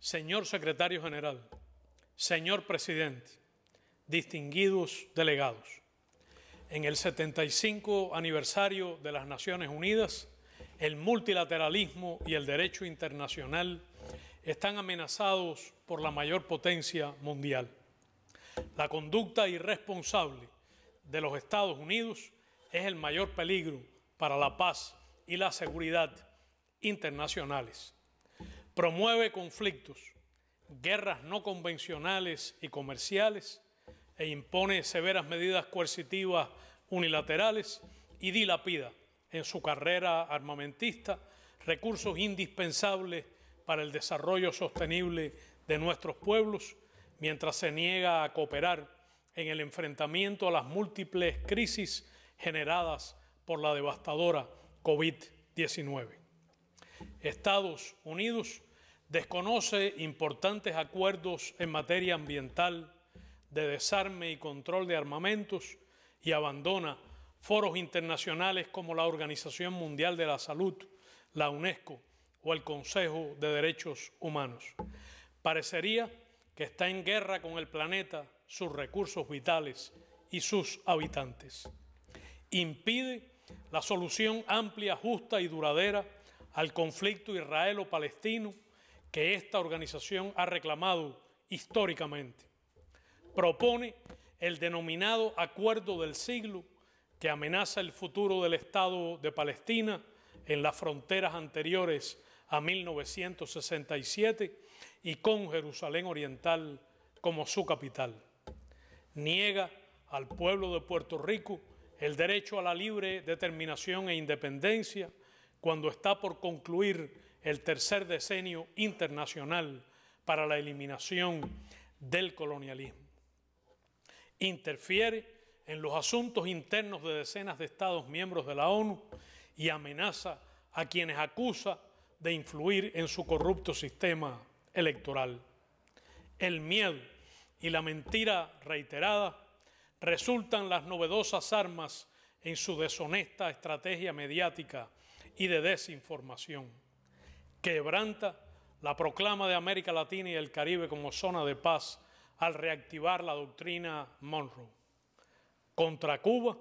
Señor Secretario General, señor Presidente, distinguidos delegados, en el 75 aniversario de las Naciones Unidas, el multilateralismo y el derecho internacional están amenazados por la mayor potencia mundial. La conducta irresponsable de los Estados Unidos es el mayor peligro para la paz y la seguridad internacionales. Promueve conflictos, guerras no convencionales y comerciales e impone severas medidas coercitivas unilaterales y dilapida en su carrera armamentista recursos indispensables para el desarrollo sostenible de nuestros pueblos, mientras se niega a cooperar en el enfrentamiento a las múltiples crisis generadas por la devastadora COVID-19. Estados Unidos desconoce importantes acuerdos en materia ambiental, de desarme y control de armamentos y abandona foros internacionales como la Organización Mundial de la Salud, la UNESCO o el Consejo de Derechos Humanos. Parecería que está en guerra con el planeta, sus recursos vitales y sus habitantes. Impide la solución amplia, justa y duradera al conflicto israelo-palestino que esta organización ha reclamado históricamente. Propone el denominado Acuerdo del Siglo que amenaza el futuro del Estado de Palestina en las fronteras anteriores a 1967 y con Jerusalén Oriental como su capital. Niega al pueblo de Puerto Rico el derecho a la libre determinación e independencia cuando está por concluir el tercer decenio internacional para la eliminación del colonialismo. Interfiere en los asuntos internos de decenas de Estados miembros de la ONU y amenaza a quienes acusa de influir en su corrupto sistema electoral. El miedo y la mentira reiterada resultan las novedosas armas en su deshonesta estrategia mediática y de desinformación. Quebranta la proclama de América Latina y el Caribe como zona de paz al reactivar la doctrina Monroe contra Cuba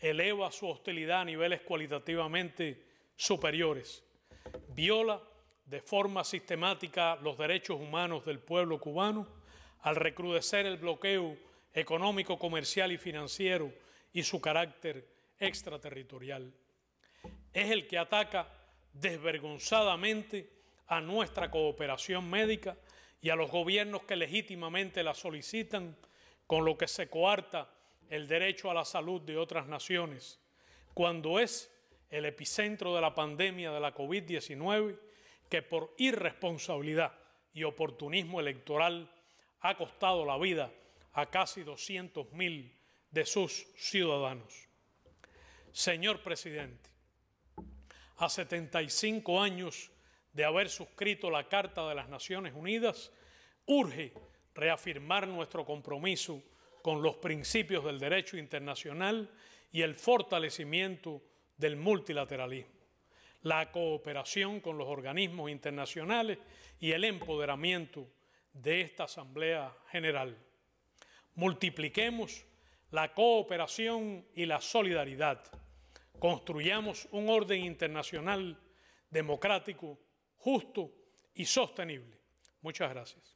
eleva su hostilidad a niveles cualitativamente superiores, viola de forma sistemática los derechos humanos del pueblo cubano al recrudecer el bloqueo económico, comercial y financiero y su carácter extraterritorial. Es el que ataca desvergonzadamente a nuestra cooperación médica y a los gobiernos que legítimamente la solicitan, con lo que se coarta el derecho a la salud de otras naciones, cuando es el epicentro de la pandemia de la COVID-19 que por irresponsabilidad y oportunismo electoral ha costado la vida a casi 200.000 de sus ciudadanos. Señor presidente, a 75 años de haber suscrito la Carta de las Naciones Unidas, urge reafirmar nuestro compromiso con los principios del derecho internacional y el fortalecimiento del multilateralismo, la cooperación con los organismos internacionales y el empoderamiento de esta Asamblea General. Multipliquemos la cooperación y la solidaridad. Construyamos un orden internacional democrático, justo y sostenible. Muchas gracias.